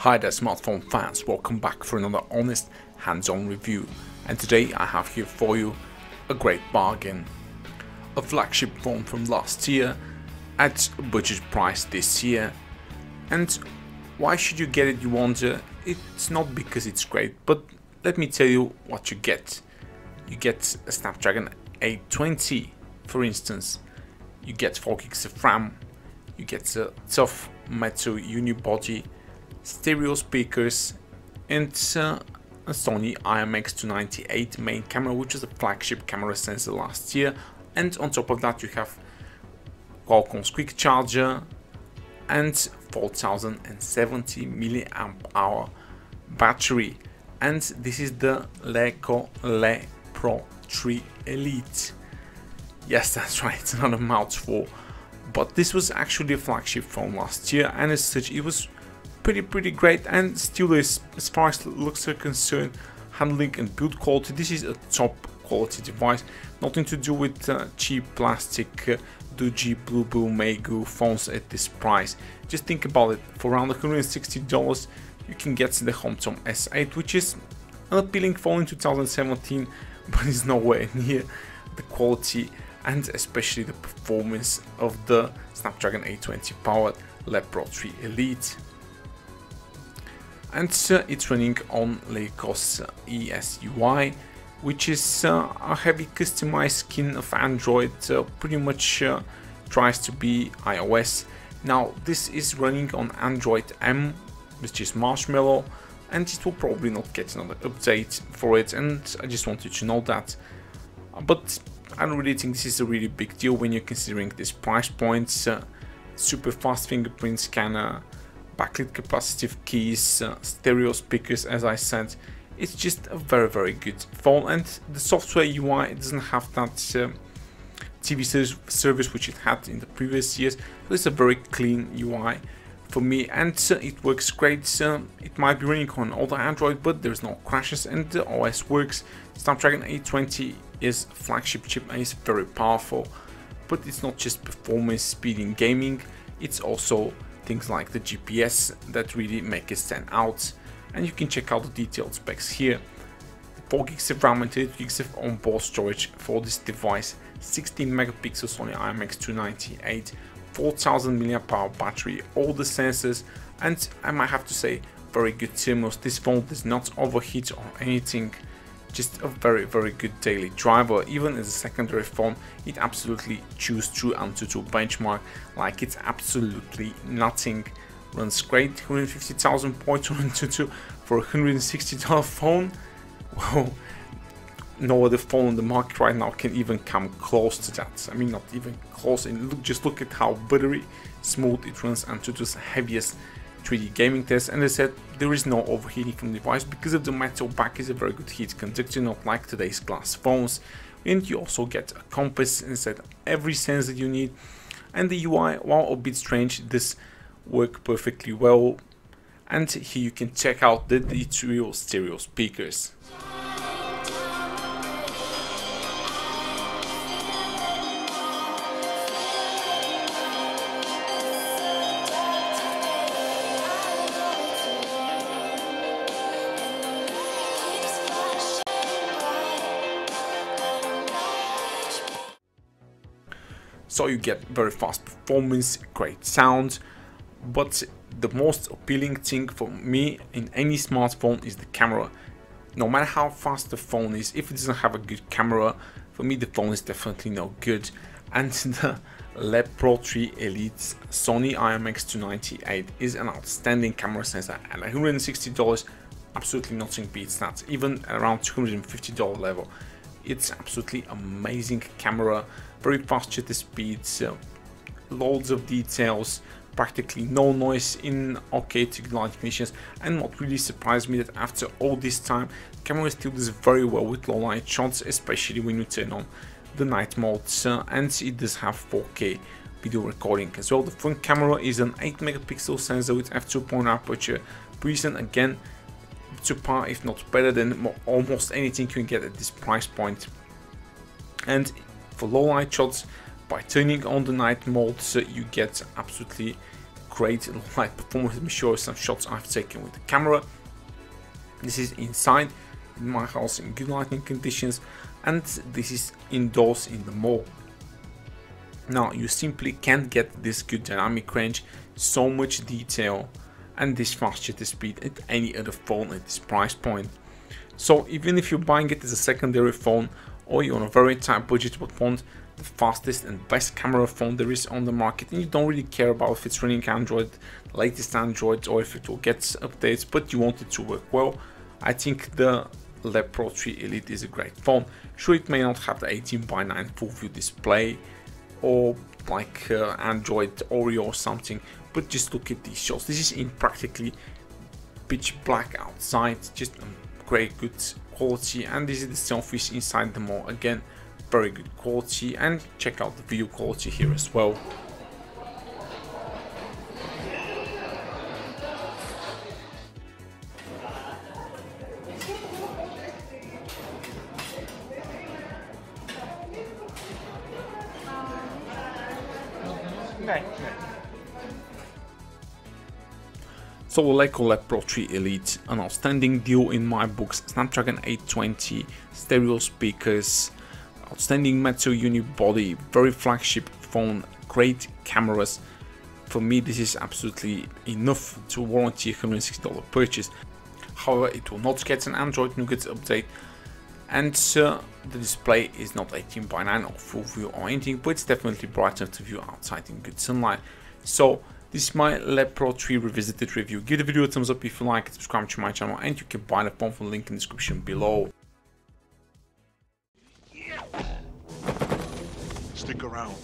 Hi there smartphone fans, welcome back for another honest hands-on review and today I have here for you a great bargain. A flagship phone from last year at a budget price this year and why should you get it you wonder? It's not because it's great but let me tell you what you get. You get a Snapdragon 820 for instance, you get 4 gigs of RAM, you get a tough metal unibody stereo speakers and uh, a Sony IMX298 main camera which is a flagship camera since the last year. And on top of that you have Qualcomm's quick charger and 4070 milliamp hour battery. And this is the LeEco Le Pro 3 Elite. Yes that's right it's not a mouthful. But this was actually a flagship phone last year and as such it was pretty pretty great and still is as far as looks are concerned handling and build quality. This is a top quality device nothing to do with uh, cheap plastic uh, Doogee, Bluboo, Meiigoo phones at this price. Just think about it. For around 160 dollars you can get the Homtom S8 which is an appealing phone in 2017 but it's nowhere near the quality and especially the performance of the Snapdragon 820 powered Lepro 3 Elite and uh, it's running on LeEco's EUI which is uh, a heavy customized skin of Android uh, pretty much uh, tries to be iOS now this is running on Android M which is Marshmallow and it will probably not get another update for it and I just wanted to know that. But I don't really think this is a really big deal when you're considering this price point uh, super fast fingerprint scanner backlit capacitive keys, uh, stereo speakers as I said. It's just a very very good phone and the software UI doesn't have that uh, TV service which it had in the previous years. So it's a very clean UI for me and uh, it works great. Uh, it might be running on older Android but there's no crashes and the OS works. Snapdragon 820 is flagship chip and it's very powerful but it's not just performance, speed in gaming, it's also things like the GPS that really make it stand out and you can check out the detailed specs here. 4 gigs of RAM and 8 gigs of onboard storage for this device, 16 megapixel the IMX298, 4000 mAh battery, all the sensors and I might have to say very good thermals. This phone does not overheat or anything just a very very good daily driver. Even as a secondary phone it absolutely chews through Antutu benchmark like it's absolutely nothing. Runs great 150,000 points on Antutu for a $160 phone. Well no other phone on the market right now can even come close to that. I mean not even close. And look just look at how buttery smooth it runs Antutu's heaviest 3D gaming test and they said there is no overheating from the device because of the metal back is a very good heat conductor not like today's glass phones. And you also get a compass instead every sensor you need. And the UI while a bit strange this work perfectly well. And here you can check out the D3 stereo speakers. So you get very fast performance, great sound, but the most appealing thing for me in any smartphone is the camera. No matter how fast the phone is, if it doesn't have a good camera, for me the phone is definitely no good. And the Le Pro 3 Elite Sony IMX298 is an outstanding camera sensor at $160, absolutely nothing beats that, even around $250 level. It's absolutely amazing camera, very fast shutter speeds, uh, loads of details, practically no noise in okay to large conditions and what really surprised me that after all this time camera still does very well with low light shots especially when you turn on the night mode uh, and it does have 4k video recording as well. The front camera is an 8 megapixel sensor with f2.0 aperture, present again to par if not better than almost anything you can get at this price point. and for low light shots by turning on the night mode so uh, you get absolutely great light performance. Let me show you some shots I've taken with the camera. This is inside in my house in good lighting conditions and this is indoors in the mall. Now you simply can't get this good dynamic range, so much detail and this fast shutter speed at any other phone at this price point. So even if you're buying it as a secondary phone or you're on a very tight budget but want the fastest and best camera phone there is on the market and you don't really care about if it's running Android, latest Android or if it will get updates but you want it to work well, I think the Le Pro 3 Elite is a great phone. Sure it may not have the 18 by 9 full view display or like uh, Android Oreo or something but just look at these shots. This is in practically pitch black outside just great good quality and this is the selfies inside the mall. Again very good quality and check out the video quality here as well So LeEco Le Pro 3 Elite, an outstanding deal in my books, Snapdragon 820, stereo speakers, outstanding metal unibody, very flagship phone, great cameras. For me this is absolutely enough to warrant a $160 purchase. However, it will not get an Android Nougat update and uh, the display is not 18 by 9 or full view or anything but it's definitely bright enough to view outside in good sunlight. So this is my Le Pro 3 revisited review. Give the video a thumbs up if you like subscribe to my channel and you can buy the phone from the link in the description below. Stick around